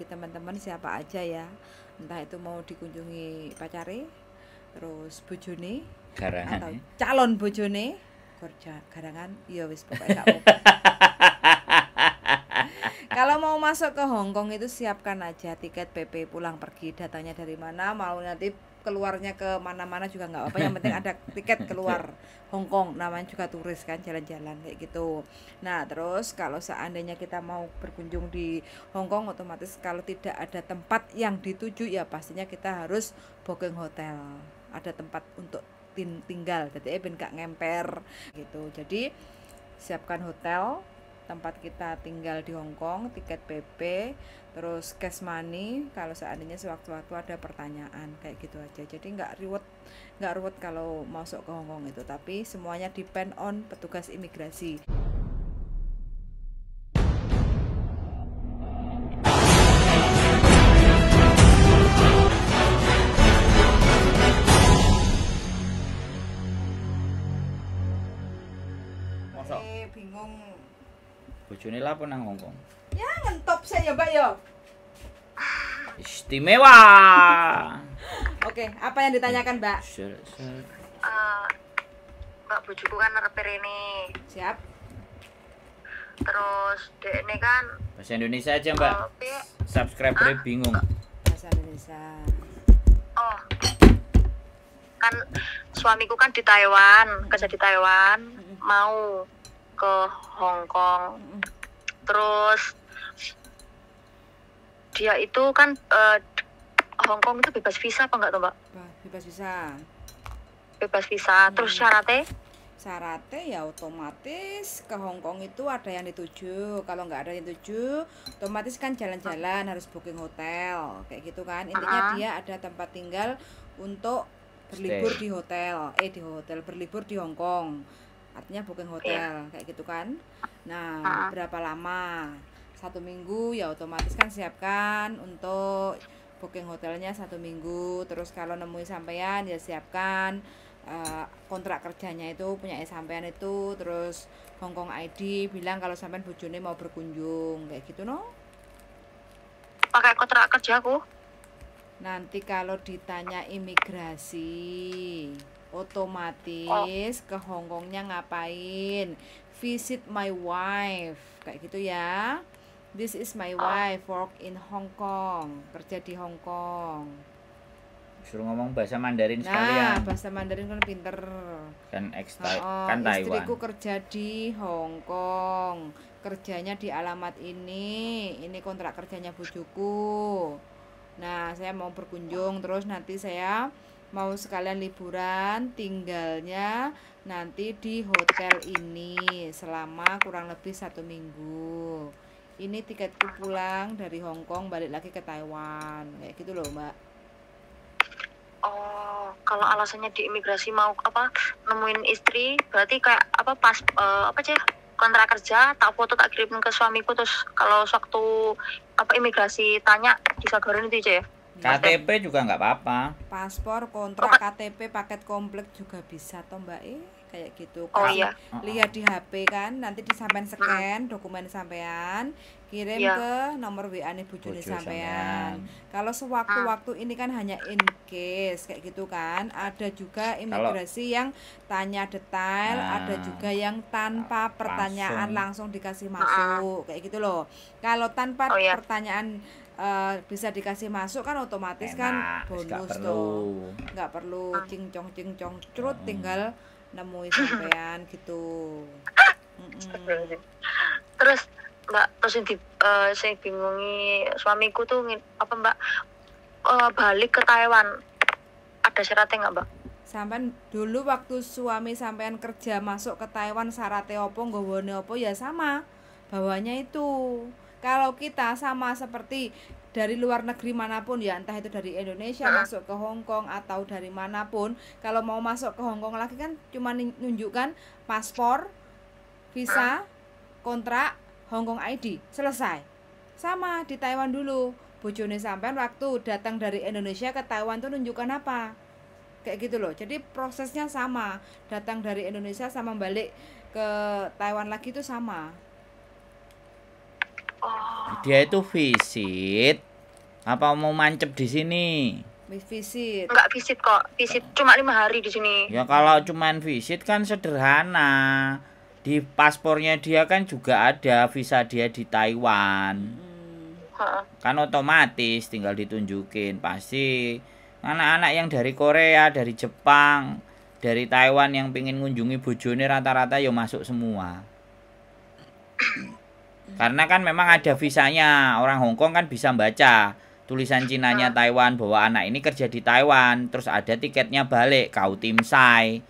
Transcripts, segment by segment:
bagi teman-teman siapa aja ya entah itu mau dikunjungi pacare terus bojone Garangan. atau ya. calon bojone kerja garangan iya wis pokoknya kalau mau masuk ke Hong Kong itu siapkan aja tiket PP pulang pergi datanya dari mana mau nanti keluarnya ke mana-mana juga nggak apa-apa. Yang penting ada tiket keluar Hong Kong. Namanya juga turis kan jalan-jalan kayak gitu. Nah terus kalau seandainya kita mau berkunjung di Hong Kong otomatis kalau tidak ada tempat yang dituju ya pastinya kita harus booking hotel. Ada tempat untuk tin- tinggal. Jadi ben gak ngemper gitu. Jadi siapkan hotel tempat kita tinggal di Hong Kong, tiket PP, terus cash money kalau seandainya sewaktu-waktu ada pertanyaan kayak gitu aja. Jadi nggak ruwet, nggak ruwet kalau masuk ke Hong Kong itu, tapi semuanya depend on petugas imigrasi. Bojone lapo nang Hongkong. Ya ngentop saya ya, Mbak ya. Istimewa. Oke, apa yang ditanyakan, Mbak? Eh, mbak bojoku kan reper ini Siap. terus dek ini kan Bahasa Indonesia aja, Mbak. eh, piye? Subscriber bingung. Bahasa Indonesia. oh kan suamiku kan di Taiwan kerja di Taiwan mau ke Hong Kong. Terus dia itu kan eh, Hong Kong itu bebas visa apa enggak tuh mbak? Bebas bisa. bebas visa. Terus syaratnya? Syaratnya ya otomatis ke Hong Kong itu ada yang dituju. Kalau nggak ada yang dituju otomatis kan jalan-jalan harus booking hotel. Kayak gitu kan. Intinya Ah. dia ada tempat tinggal untuk berlibur Stay. di hotel. Eh di hotel berlibur di Hong Kong artinya booking hotel kayak gitu kan. Nah Ah. berapa lama? Satu minggu ya otomatis kan siapkan untuk booking hotelnya satu minggu. Terus kalau nemuin sampean ya siapkan. Eh, kontrak kerjanya itu punya sampean itu terus Hongkong ID bilang kalau sampean bojone mau berkunjung kayak gitu no? Pakai kontrak kerjaku nanti kalau ditanya imigrasi otomatis ke Hongkongnya ngapain? Visit my wife kayak gitu ya. This is my wife work in Hong Kong kerja di Hong Kong. Suruh ngomong bahasa Mandarin nah sekalian. bahasa Mandarin kan pinter. Kan ex Oh, kan Taiwan. istriku kerja di Hong Kong. Kerjanya di alamat ini. Ini kontrak kerjanya bojoku nah saya mau berkunjung terus nanti saya mau sekalian liburan tinggalnya nanti di hotel ini selama kurang lebih satu minggu. Ini tiketku pulang dari Hong Kong balik lagi ke Taiwan. Kayak gitu loh mbak. Oh, kalau alasannya di imigrasi mau apa nemuin istri, berarti kayak apa pas eh, apa sih kontrak kerja, tak foto tak kirim ke suamiku terus kalau waktu apa imigrasi tanya disagarin itu aja ya. KTP juga nggak apa-apa. paspor kontrak KTP paket komplek juga bisa toh mbak eh kayak gitu Oh Kasih- iya. lihat di HP kan nanti disampean scan dokumen sampean kirim Iya. ke nomor WA nih Bojo sampean kalau sewaktu-waktu ini kan hanya in case kayak gitu kan ada juga imigrasi yang tanya detail Nah. ada juga yang tanpa pertanyaan langsung, dikasih masuk kayak gitu loh kalau tanpa. Oh, iya. pertanyaan eh, bisa dikasih masuk kan otomatis kan Enak, nggak bonus perlu. tuh nggak perlu cincong cincong cerut Mm. tinggal nemuin sampean gitu. Terus Mbak terus yang di eh, saya bingungi suamiku tuh apa Mbak eh, balik ke Taiwan ada syaratnya nggak Mbak? sampean dulu waktu suami sampean kerja masuk ke Taiwan syaratnya opo nggawane opo ya sama bawahnya itu kalau kita sama seperti dari luar negeri mana pun ya entah itu dari Indonesia Heeh. masuk ke Hong Kong atau dari mana pun kalau mau masuk ke Hong Kong lagi kan cuma nunjukkan paspor visa kontrak Hong Kong ID selesai. Sama di Taiwan dulu. Bojone sampean waktu datang dari Indonesia ke Taiwan tuh nunjukkan apa? Kayak gitu loh. Jadi prosesnya sama. Datang dari Indonesia sama balik ke Taiwan lagi itu sama Dia itu visit Apa mau mancep di sini? visit Enggak visit kok, visit cuma lima hari di sini. Ya kalau cuman visit kan sederhana. Di paspornya dia kan juga ada visa dia di Taiwan. Hmm. Heeh. Kan otomatis tinggal ditunjukin. Pasti anak-anak yang dari Korea, dari Jepang, dari Taiwan yang pengen ngunjungi bojone rata-rata ya masuk semua. Karena kan memang ada visanya. Orang Hong Kong kan bisa baca tulisan Cinanya Taiwan bahwa anak ini kerja di Taiwan, terus ada tiketnya balik kau tim sai.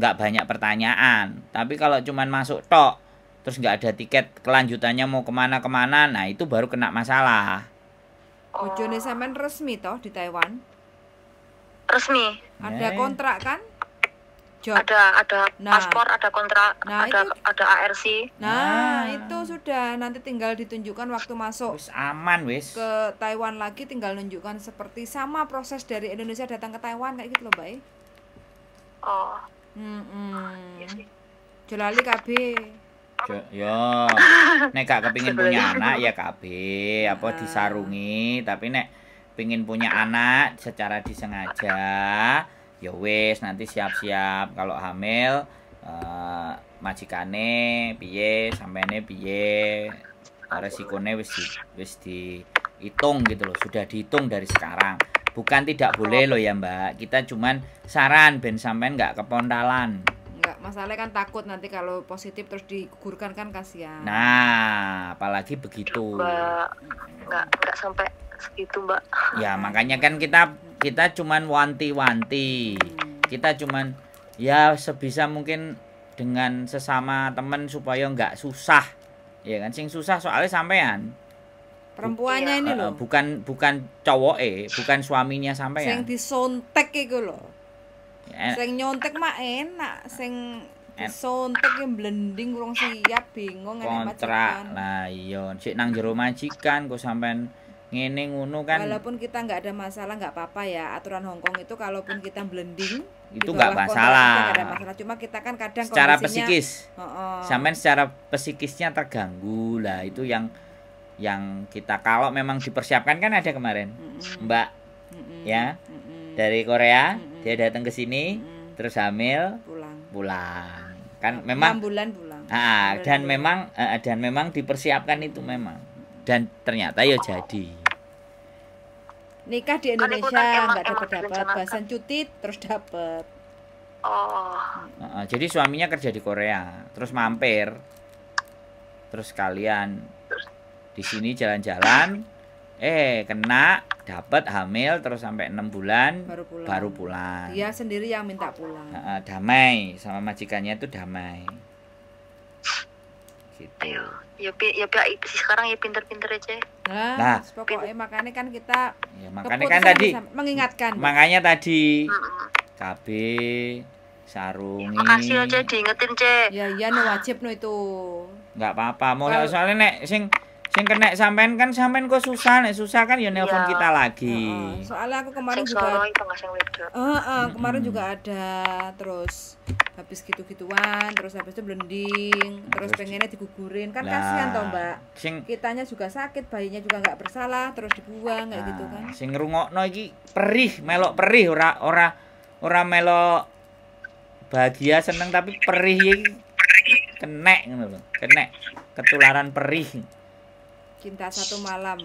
Nggak banyak pertanyaan. Tapi kalau cuman masuk tok, terus nggak ada tiket kelanjutannya mau ke mana-kemana, nah itu baru kena masalah. Oh, bojone sampean resmi toh di Taiwan resmi. ada Eh. kontrak kan job Ada ada Nah. paspor, ada kontrak, Nah, ada itu- ada ARC. nah Ah. itu sudah nanti tinggal ditunjukkan waktu masuk Wis aman wis. ke Taiwan lagi tinggal nunjukkan seperti sama proses dari Indonesia datang ke Taiwan kayak gitu loh Mbak. Oh, Hmm, iya hmm. sih. Jolali KB. Jo- Yo, nek gak kepingin punya anak ya KB apa Ah. disarungi, tapi nek pingin punya anak secara disengaja ya wis nanti siap-siap kalau hamil eh, majikane piye sampene piye resikone wis di, wis dihitung gitu loh sudah dihitung dari sekarang bukan tidak boleh loh ya mbak kita cuman saran ben sampean nggak kepondalan Enggak, masalahnya kan takut nanti kalau positif terus digugurkan kan kasihan. Nah, apalagi begitu. Mbak, enggak enggak sampai segitu, Mbak. Ya, makanya kan kita kita cuman wanti-wanti. Hmm. Kita cuman ya sebisa mungkin dengan sesama temen supaya nggak susah. Ya kan sing susah soalnya sampean. Perempuannya ini Eh, loh. bukan bukan cowok eh, bukan suaminya Sing sampean. disontek iku lho. Eh, Sing nyontek mah enak, sing En- disontek yang blending kurang siap bingung kontrak. Lah iya, sik nang jero majikan kok sampean ngene ngono kan Walaupun kita nggak ada masalah nggak apa-apa ya aturan Hongkong itu kalaupun kita blending di itu nggak masalah. ada masalah cuma kita kan kadang Secara psikis. Heeh. sampean secara psikisnya terganggu lah itu yang yang kita kalau memang dipersiapkan kan ada kemarin Mm-mm. Mbak Mm-mm. ya Mm-mm. dari Korea Mm-mm. dia datang ke sini Mm-mm. terus hamil pulang pulang kan memang bulan pulang ah, Bulan dan pulang. memang eh, dan memang dipersiapkan itu memang dan ternyata ya jadi nikah di Kan Indonesia nggak dapat dapat bahasan cuti terus dapat Oh, Heeh, jadi suaminya kerja di Korea terus mampir. Terus kalian di sini jalan-jalan. Eh kena dapat hamil terus sampai enam bulan baru pulang. baru pulang. Dia sendiri yang minta pulang. Heeh, damai sama majikannya itu damai gitu ayo. Ya pi ya sih sekarang ya pinter-pinter aja. nah, Nah. pokoknya makanya kan kita ya makanya kan tadi mengingatkan makanya tadi Mm-mm. KB sarungi Makasih aja diingetin, Ce. ya iya no wajib no itu nggak apa-apa mau soalnya nek sing sing kena sampean kan sampean kok susah nek susah kan ya nelpon Iya. kita lagi Heeh, soalnya aku kemarin Sing juga soro itu nggak sing wedo. Eh, eh, kemarin Mm-mm. juga ada terus habis gitu-gituan terus habis itu blending terus Terus pengennya digugurin kan Lah, kasihan toh mbak sing kitanya juga sakit bayinya juga nggak bersalah terus dibuang kayak gitu kan Nah, sing ngrungokno iki perih melok perih ora ora ora melok bahagia seneng tapi perih iki kenek ngono lho kenek ketularan perih cinta satu malam.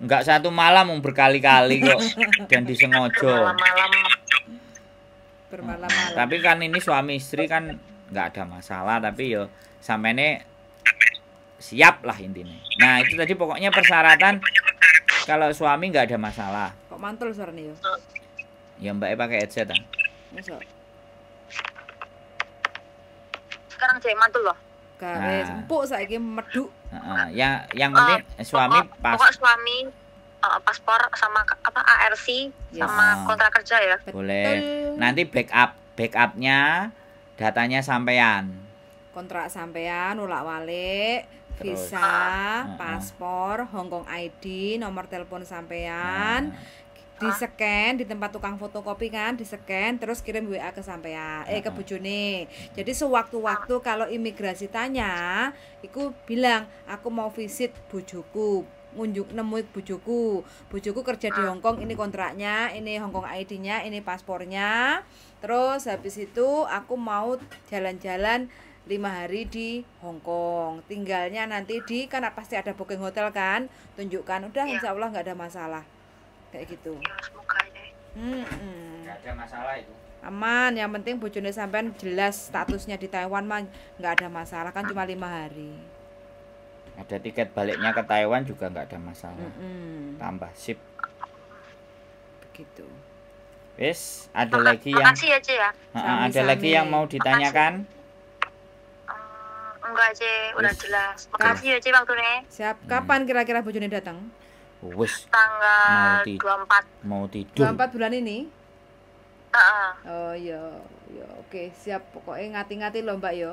Enggak satu malam mau berkali-kali kok. Dan disengaja. Malam-malam bermalam-malam. Tapi kan ini suami istri kan nggak ada masalah tapi yo sampeine siap lah intinya nah itu tadi pokoknya persyaratan kalau suami nggak ada masalah. Kok mantul suaranya yo? Ya mbaknya pakai headset ah. Masuk. sekarang cek mantul loh. gawe Nah. empuk saiki meduk Heeh, yang yang penting suami Pokok- pas Pokok suami eh, paspor sama apa ARC Yes. sama Ah. kontrak kerja ya. boleh nanti backup backupnya datanya sampean kontrak sampean ulak walik Terus. visa, Heeh. paspor, Hongkong ID, nomor telepon sampean, Nah, di scan di tempat tukang fotokopi kan di scan terus kirim WA ke sampean eh ke Heeh. bojone. Jadi sewaktu-waktu kalau imigrasi tanya iku bilang aku mau visit bojoku ngunjuk nemu bujuku bujuku kerja di Hongkong ini kontraknya ini Hongkong ID-nya ini paspornya. Terus habis itu aku mau jalan-jalan lima hari di Hongkong tinggalnya nanti di kan pasti ada booking hotel kan tunjukkan udah Iya. insya Allah nggak ada masalah kayak gitu. Ya aja ada masalah itu. Aman yang penting bojone sampean jelas statusnya di Taiwan mah nggak ada masalah kan cuma lima hari. Ada tiket baliknya ke Taiwan juga nggak ada masalah. Mm-mm. tambah sip. Begitu. Wis ada Maka- lagi yang makasih ya Ce ya. Ha, ha, ada lagi yang mau ditanyakan? Eh, enggak Ce udah jelas. Makasih ya Ce waktunya. Siap. Kapan kira-kira bojone datang wis tanggal Mau di- 24 mau tidur. 24 bulan ini? Heeh. oh iya iya oke siap. Pokoknya ngati-ngati loh mbak yo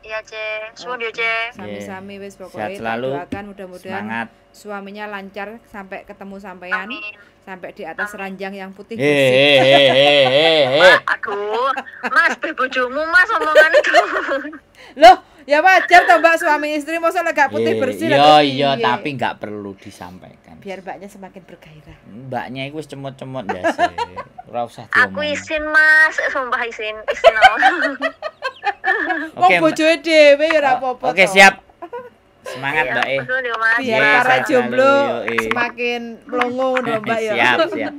iya Ce suwun Oke. yo Ce sami-sami wis Sehat pokoknya tak selalu. doakan mudah-mudahan semangat. suaminya lancar sampai ketemu sampean amin. sampai di atas ranjang yang putih. Eh, bersih hehehe aduh mas bebojomu mas omongan itu. Loh ya wajar toh mbak suami istri. Masa gak putih bersih iya iya tapi nggak perlu disampaikan. Biar mbaknya semakin bergairah. Mbaknya itu wis cemot-cemot ya sih ora usah aku izin mas. Sumpah izin izin. Wong oke Mbak. bojoe dhewe ya ora apa-apa. oke siap. Semangat Iya, mbak eh betul ya, mas Biar Iya, para sehat jomblo semakin melongo lho mbak ya. siap siap.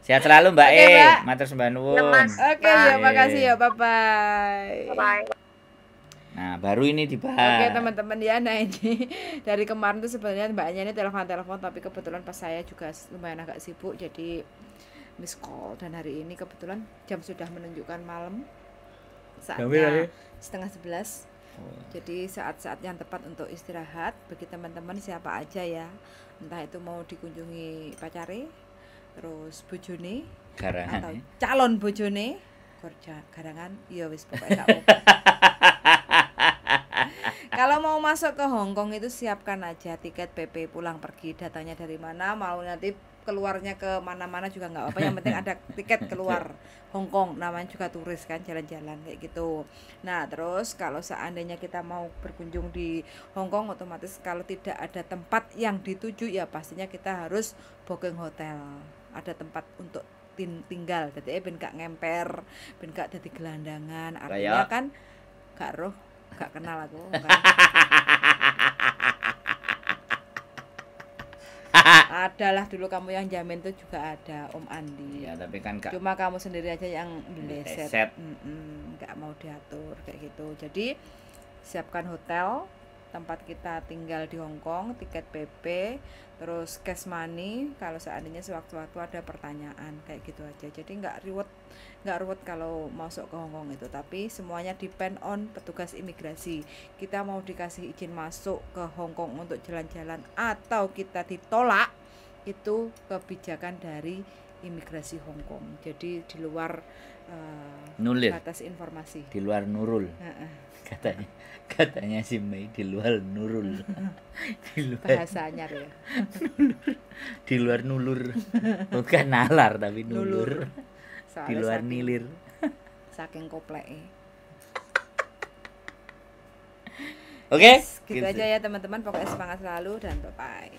Sehat selalu mbak Oke, eh Mbak. matur sembah Iya, nuwun. Oke ya makasih ya bye bye. bye nah baru ini Oke dibahas teman-teman ya nah ini dari kemarin tuh sebenarnya mbaknya ini telepon-telepon tapi kebetulan pas saya juga lumayan agak sibuk jadi miss call. Dan hari ini kebetulan jam sudah menunjukkan malam. Saatnya setengah sebelas. Oh. jadi saat-saat yang tepat untuk istirahat bagi teman-teman siapa aja ya. Entah itu mau dikunjungi pacare terus bojone atau garangan calon bojone kerja garangan iya wis pokoknya gak kalau mau masuk ke Hongkong itu siapkan aja tiket PP pulang pergi datanya dari mana mau nanti keluarnya ke mana-mana juga nggak apa-apa. Yang penting ada tiket keluar Hongkong namanya juga turis kan jalan-jalan kayak gitu. Nah terus kalau seandainya kita mau berkunjung di Hongkong otomatis kalau tidak ada tempat yang dituju ya pastinya kita harus booking hotel. Ada tempat untuk tin- tinggal. Jadi ben gak ngemper ben gak jadi gelandangan. Artinya kan gak roh gak kenal aku kan. adalah dulu kamu yang jamin tuh juga ada Om Andi. Ya tapi kan gak cuma kamu sendiri aja yang meleset. Meleset. Mm-mm, nggak mau diatur kayak gitu. Jadi siapkan hotel tempat kita tinggal di Hongkong tiket PP terus cash money kalau seandainya sewaktu-waktu ada pertanyaan kayak gitu aja. Jadi nggak reward nggak ruwet kalau masuk ke Hongkong itu. Tapi semuanya depend on petugas imigrasi. Kita mau dikasih izin masuk ke Hongkong untuk jalan-jalan atau kita ditolak itu kebijakan dari imigrasi Hongkong jadi di luar eh, nulir batas informasi. Di luar nurul. Heeh, katanya katanya si Mei di luar nurul. Di luar bahasanya ya. Di luar nulur. Bukan nalar tapi nulur, Nulur. di luar saking- nilir. saking kopleke oke? Gitu aja ya teman-teman. Pokoknya semangat selalu dan bye bye